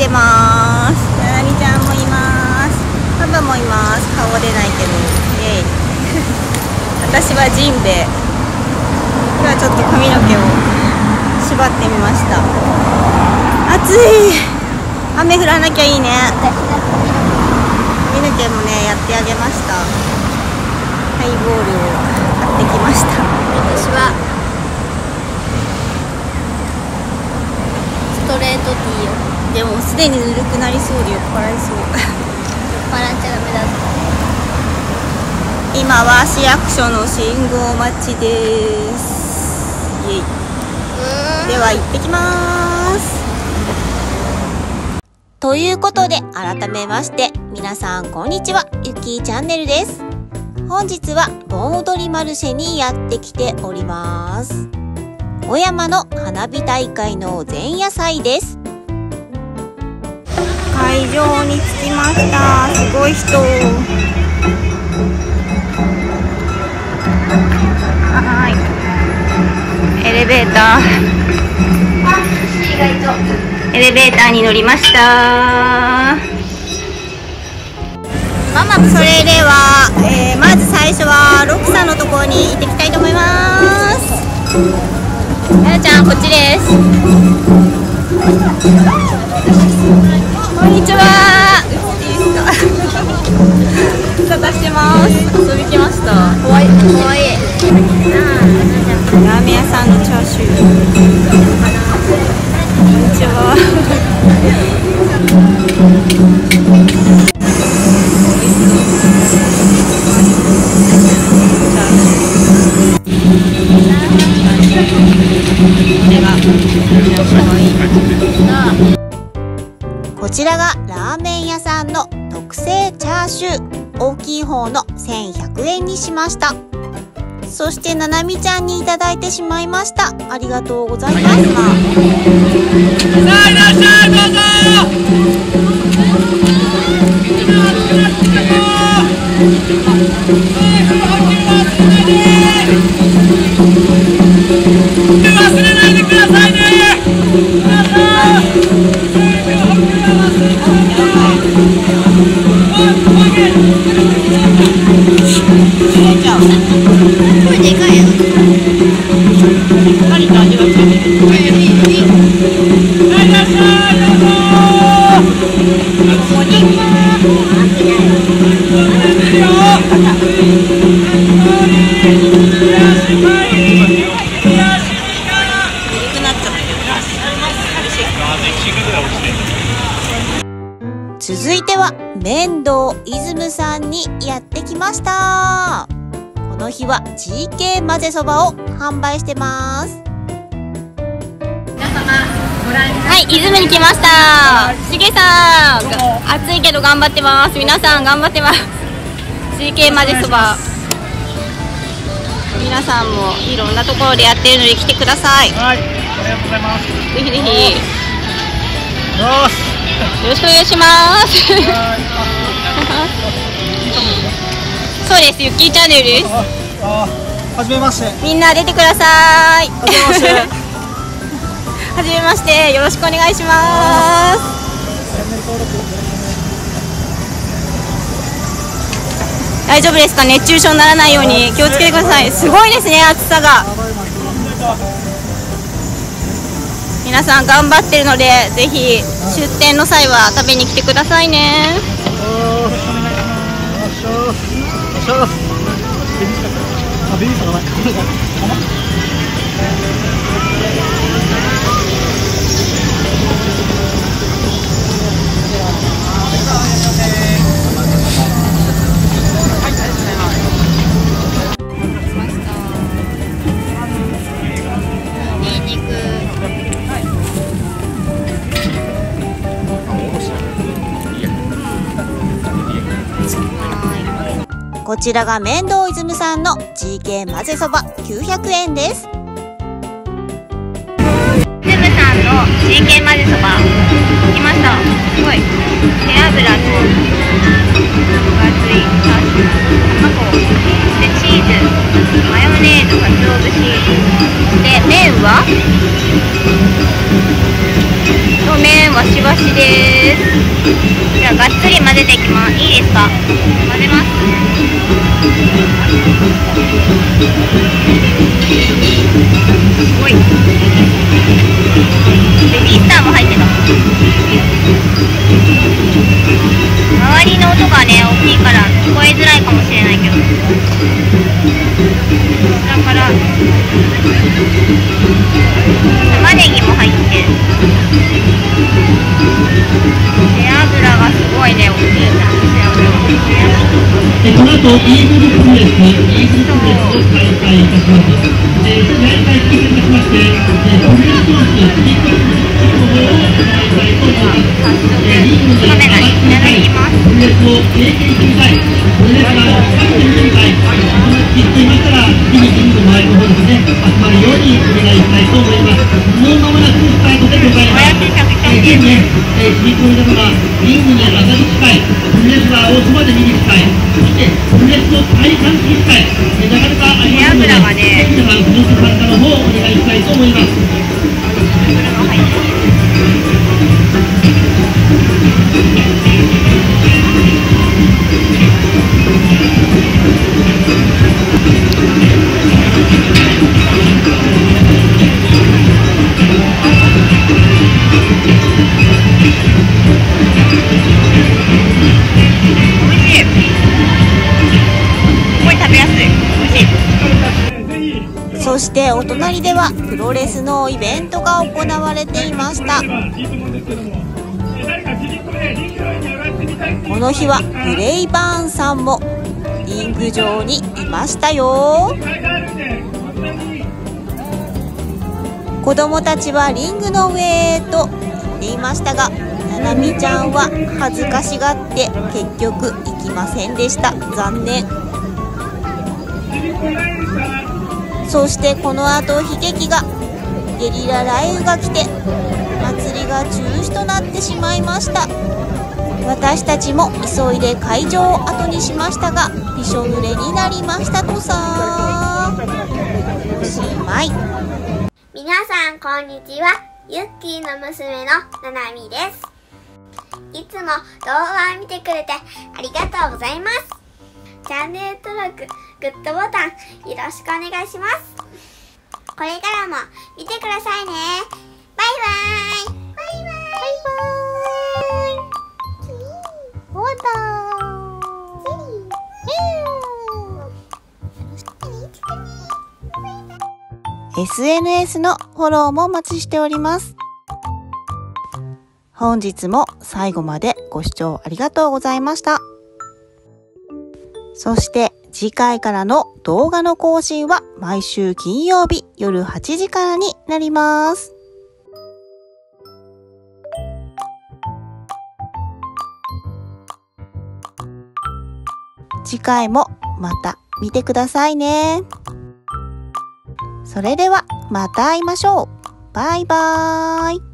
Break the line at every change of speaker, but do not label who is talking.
てます。ななみちゃんもいます。パパもいます。顔は出ないけど。イエイ。私はジンベ今日はちょっと髪の毛を縛ってみました。暑い。雨降らなきゃいいね。髪の毛もねやってあげました。ハイボールを買ってきました。
私はストレートティーを。
でもすでにぬるくなりそうで酔っ払いそう。
酔っ払っちゃダメだぞ。
今は市役所の信号待ちです。イエイ。では行ってきます。ということで改めまして皆さんこんにちは。ゆきーチャンネルです。本日は盆踊りマルシェにやってきております。小山の花火大会の前夜祭ですに着きました。すごい人。はい。エレベーター。エレベーターに乗りました。ママそれでは、えーまず最初はロクさんのところに行ってきたいと思います。やなちゃんこっちです。こんにちは。い いですか探してます。遊び来ました。
いいかわいい
ラーメン屋さんのチャーシュー。こんにちはちらがラーメン屋さんの特製チャーシュー。大きい方の1100円にしました。そしてななみちゃんにいただいてしまいました。ありがとうございます。
忘
続いては面堂イズムさんにやってきました。この日は GK 混ぜそばを販売してます。はい、イズムに来ました。しげさん暑いけど頑張ってます。皆さん頑張ってます。GK 混ぜそば。皆さんもいろんなところでやってるので来てください。ぜ
はい、ありがとうございます。
ひぜひ。よ
よし。
ろしくお願いします
はい。
そうです、ゆっきーチャンネルです
はじめまして。
みんな出てください
はじめまして。
はじめましてよろしくお願いします大丈夫ですか？熱中症にならないように気をつけてくださいすごいですね暑さが皆さん頑張ってるのでぜひ出店の際は食べに来てくださいね。ちらが面堂泉さんの GK 混ぜそば900円です。
ズムさんの GK 混ぜそば。来ました。すごい。背脂と分厚いチャーシュー卵でチーズマヨネーズ鰹節で麺は？の麺然わしわしですじゃあがっつり混ぜていきますいいですか混ぜますすごい。の、
イーグルプレス、イーグルプレスを開催いたします。で、大会引き続きまして、えー、コミュニティソース、スピーカーの方を行いたいと思います。えー、リングで上がってみたい、プレスを経験してみたい、プレスが使ってみたい、その知っていましたら、ぜひリングの周りの方ですね、集まるようにお願いしたいと思います。もう間もなくスタートでございます。えー、現在、えー、飼育の皆様、リングに上がり近い、プレスが大そばで見に近い、してプレスを体感しに近い、えーなかなかありますので、皆さん、プレス参加の方をお願いしたいと思います。
してお隣ではプロレスのイベントが行われていました。この日はブレイバーンさんもリング上にいましたよ。子供たちはリングの上へと言っていましたがななみちゃんは恥ずかしがって結局行きませんでした。残念。そしてこの後悲劇がゲリラ雷雨が来て祭りが中止となってしまいました。私たちも急いで会場を後にしましたがびしょ濡れになりましたとさ。おしまい。
皆さんこんにちは。ユッキーの娘のななみです。いつも動画を見てくれてありがとうございます。チャンネル登録グッドボタンよろしくお願いします。これからも見てくださいね。バイバイ。バイバイ。バイバイ。終わった
SNS のフォローもお待ちしております本日も最後までご視聴ありがとうございましたそして次回からの動画の更新は毎週金曜日夜8時からになります。次回もまた見てくださいね。それではまた会いましょう。バイバーイ。